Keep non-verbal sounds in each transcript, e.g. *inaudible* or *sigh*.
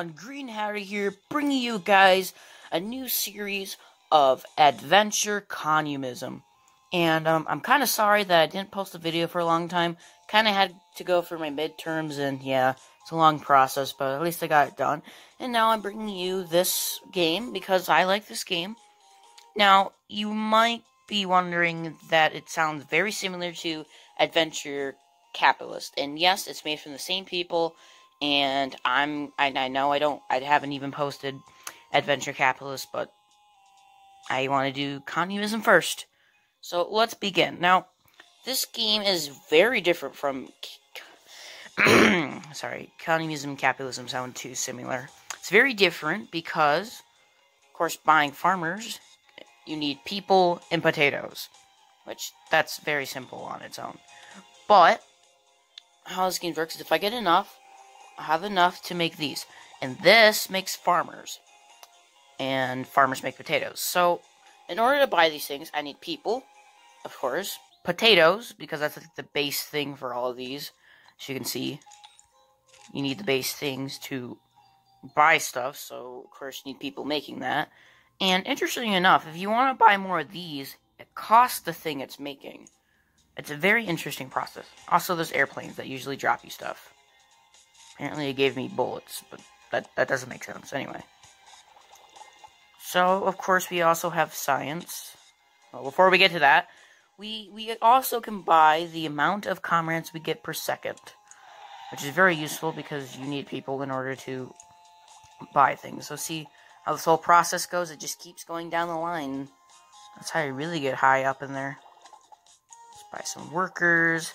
everyone, Greenhatter here, bringing you guys a new series of Adventure Communism. And um, I'm kind of sorry that I didn't post a video for a long time. Kind of had to go for my midterms, and yeah, it's a long process, but at least I got it done. And now I'm bringing you this game because I like this game. Now, you might be wondering that it sounds very similar to Adventure Capitalist. And yes, it's made from the same people and I'm I, I know I don't I haven't even posted Adventure Capitalist, but I want to do communism first. So let's begin. Now, this game is very different from *clears throat* sorry, communism capitalism sound too similar. It's very different because of course buying farmers you need people and potatoes, which that's very simple on its own. But how this game works is if I get enough have enough to make these. And this makes farmers. And farmers make potatoes. So, in order to buy these things, I need people, of course. Potatoes, because that's like the base thing for all of these. As you can see, you need the base things to buy stuff. So, of course, you need people making that. And interestingly enough, if you want to buy more of these, it costs the thing it's making. It's a very interesting process. Also, those airplanes that usually drop you stuff. Apparently it gave me bullets, but that, that doesn't make sense anyway. So, of course, we also have science. Well, before we get to that, we, we also can buy the amount of comrades we get per second. Which is very useful because you need people in order to buy things. So see how this whole process goes? It just keeps going down the line. That's how you really get high up in there. Let's buy some workers.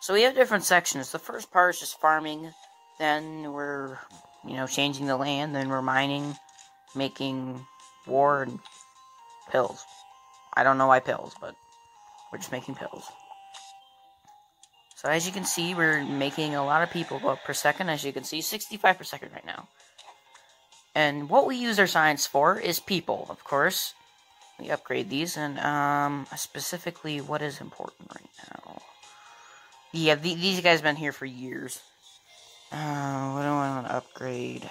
So we have different sections. The first part is just farming. Then we're, you know, changing the land. Then we're mining, making war and pills. I don't know why pills, but we're just making pills. So as you can see, we're making a lot of people per second. As you can see, 65 per second right now. And what we use our science for is people, of course. We upgrade these, and um, specifically, what is important right now? Yeah, these guys have been here for years. Uh, what do I want to upgrade?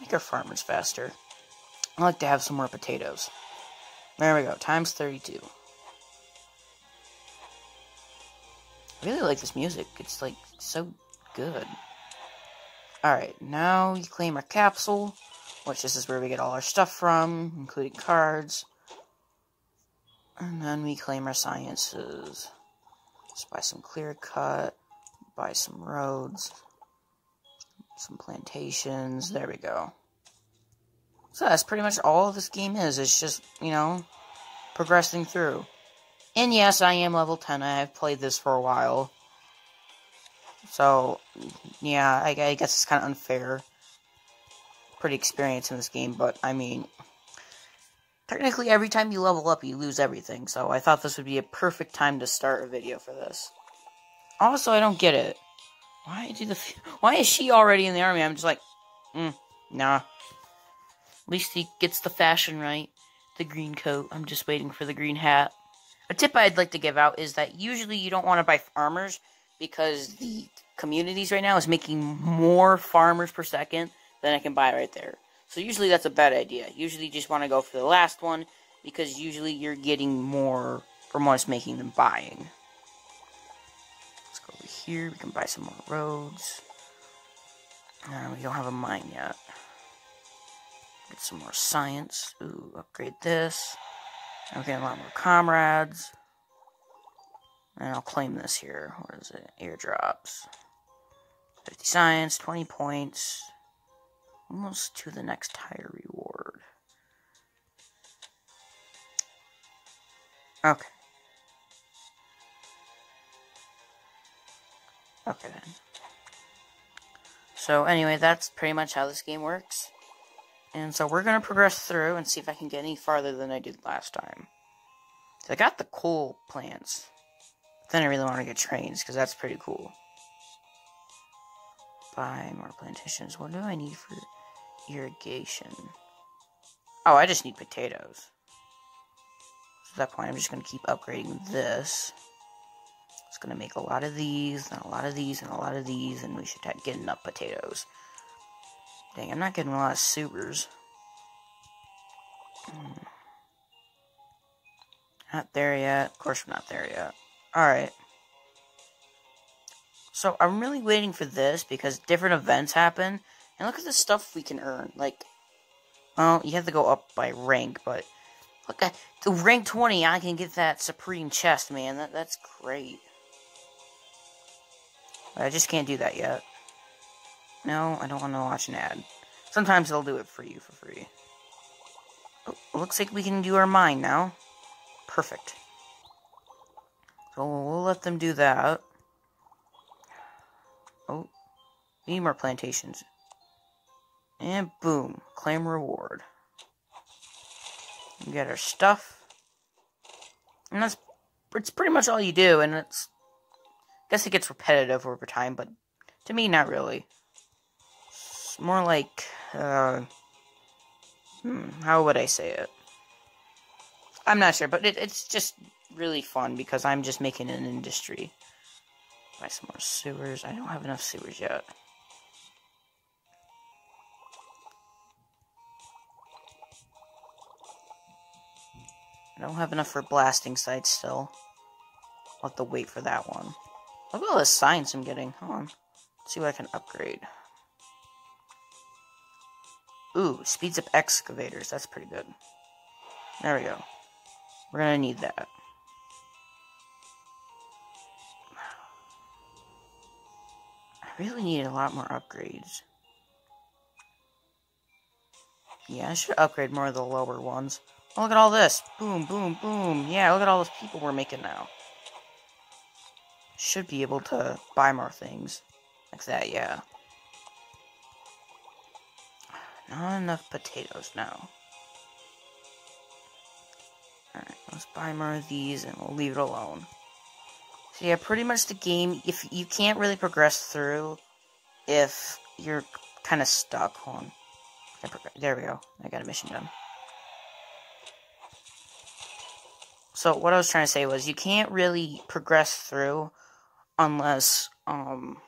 Make our farmers faster. I like to have some more potatoes. There we go, times 32. I really like this music. It's like so good. Alright, now we claim our capsule, which this is where we get all our stuff from, including cards. And then we claim our sciences. Let's buy some clear cut buy some roads, some plantations. There we go. So that's pretty much all this game is. It's just, you know, progressing through. And yes, I am level 10. I've played this for a while. So, yeah, I, I guess it's kind of unfair. Pretty experienced in this game, but I mean, technically every time you level up, you lose everything. So I thought this would be a perfect time to start a video for this. Also, I don't get it. Why do the why is she already in the army? I'm just like, mm, nah. At least he gets the fashion right. The green coat. I'm just waiting for the green hat. A tip I'd like to give out is that usually you don't want to buy farmers because the communities right now is making more farmers per second than I can buy right there. So usually that's a bad idea. Usually you just want to go for the last one because usually you're getting more from what it's making than buying here. We can buy some more roads. Uh, we don't have a mine yet. Get some more science. Ooh, upgrade this. Okay, a lot more comrades. And I'll claim this here. What is it? Airdrops. 50 science, 20 points. Almost to the next higher reward. Okay. Okay then. So anyway, that's pretty much how this game works. And so we're going to progress through and see if I can get any farther than I did last time. So I got the coal plants. Then I really want to get trains, because that's pretty cool. Buy more plantations. What do I need for irrigation? Oh, I just need potatoes. So at that point, I'm just going to keep upgrading this. Going to make a lot of these, and a lot of these, and a lot of these, and we should get enough potatoes. Dang, I'm not getting a lot of supers. Hmm. Not there yet. Of course, we're not there yet. Alright. So, I'm really waiting for this because different events happen. And look at the stuff we can earn. Like, well, you have to go up by rank, but look at the rank 20. I can get that supreme chest, man. That that's great. I just can't do that yet. No, I don't want to watch an ad. Sometimes they'll do it for you for free. Oh, looks like we can do our mine now. Perfect. So we'll let them do that. Oh, need more plantations. And boom, claim reward. We get our stuff. And that's it's pretty much all you do, and it's guess it gets repetitive over time, but to me not really. It's more like uh hmm, how would I say it? I'm not sure, but it, it's just really fun because I'm just making an industry. Buy some more sewers. I don't have enough sewers yet. I don't have enough for blasting sites still. I'll have to wait for that one. Look at all the science I'm getting. Hold on. Let's see what I can upgrade. Ooh, speeds up excavators. That's pretty good. There we go. We're gonna need that. I really need a lot more upgrades. Yeah, I should upgrade more of the lower ones. Oh, look at all this. Boom, boom, boom. Yeah, look at all those people we're making now. Should be able to buy more things. Like that, yeah. Not enough potatoes now. Alright, let's buy more of these and we'll leave it alone. So yeah, pretty much the game, if you can't really progress through if you're kind of stuck. Hold on. There we go. I got a mission done. So what I was trying to say was you can't really progress through unless um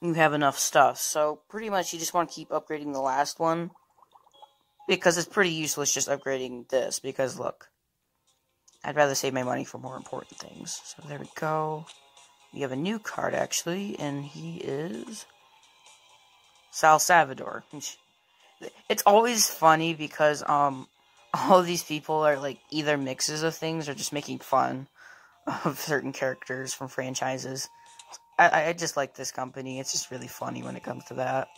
you have enough stuff. So pretty much you just want to keep upgrading the last one because it's pretty useless just upgrading this because look I'd rather save my money for more important things. So there we go. We have a new card actually and he is Sal Salvador. It's always funny because um *laughs* all these people are like either mixes of things or just making fun of certain characters from franchises. I, I just like this company. It's just really funny when it comes to that.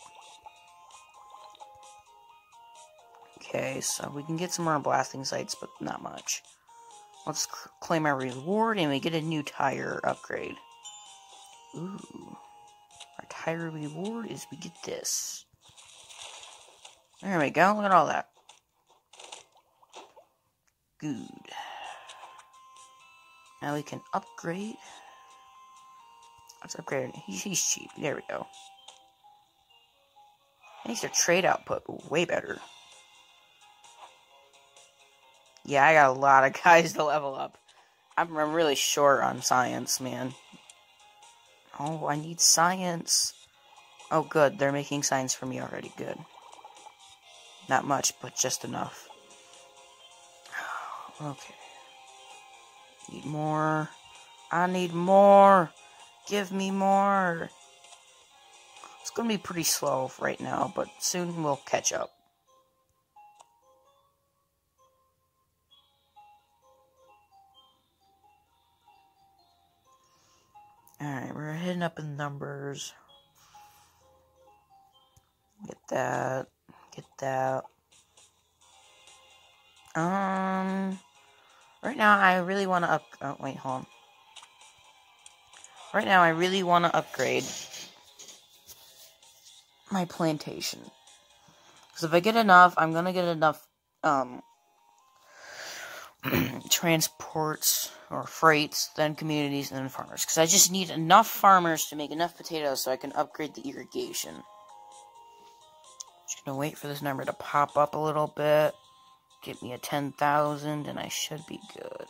Okay, so we can get some more blasting sites, but not much. Let's claim our reward, and we get a new tire upgrade. Ooh. Our tire reward is we get this. There we go, look at all that. Good. Now we can upgrade. Let's upgrade. He's, he's cheap. There we go. Makes their trade output way better. Yeah, I got a lot of *laughs* guys to level up. I'm, I'm really short on science, man. Oh, I need science. Oh, good. They're making science for me already. Good. Not much, but just enough. *sighs* Okay. Need more. I need more. Give me more. It's going to be pretty slow right now, but soon we'll catch up. Alright, we're heading up in numbers. Get that. Get that. Um... Right now, I really want to up... Oh, wait, hold on. Right now, I really want to upgrade my plantation. Because if I get enough, I'm going to get enough um, *clears throat* transports or freights, then communities, and then farmers. Because I just need enough farmers to make enough potatoes so I can upgrade the irrigation. Just to wait for this number to pop up a little bit. Get me a 10,000 and I should be good.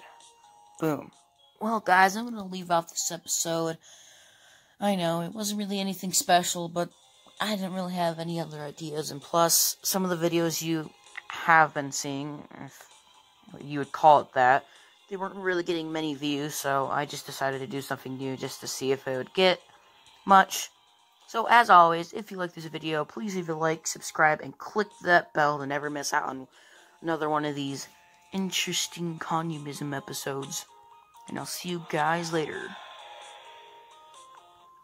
Boom. Well, guys, I'm going to leave off this episode. I know, it wasn't really anything special, but I didn't really have any other ideas, and plus, some of the videos you have been seeing, if you would call it that, they weren't really getting many views, so I just decided to do something new just to see if it would get much. So, as always, if you like this video, please leave a like, subscribe, and click that bell to never miss out on another one of these interesting communism episodes. And I'll see you guys later.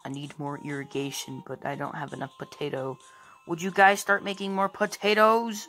I need more irrigation, but I don't have enough potato. Would you guys start making more potatoes?